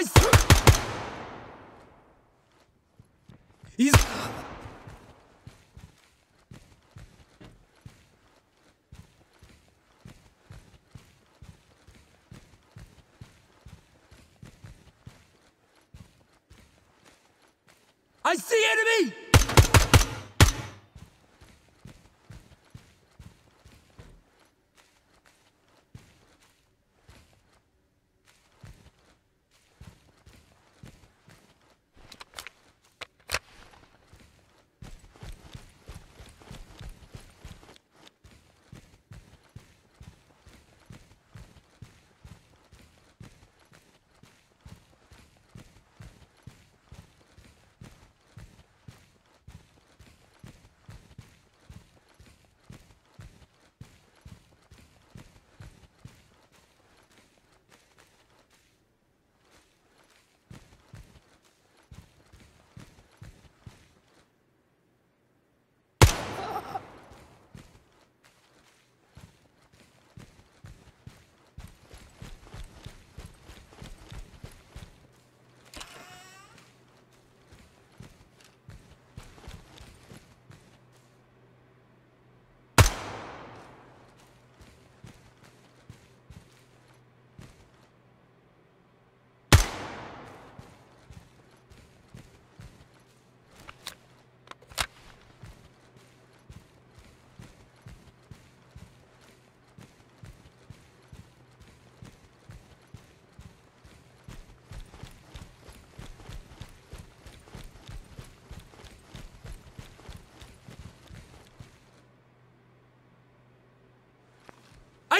I. He's. I see enemy!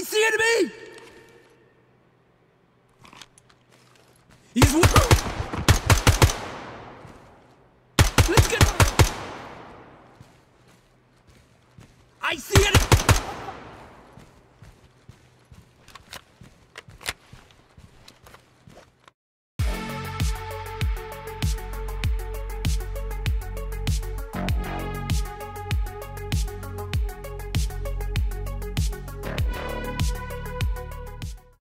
I see enemy! He's... Let's get... I see enemy!